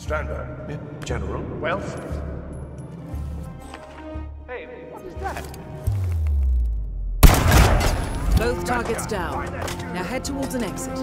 Strandberg. Yeah. General. Wealth. Hey, what is that? Both targets down. Now head towards an exit.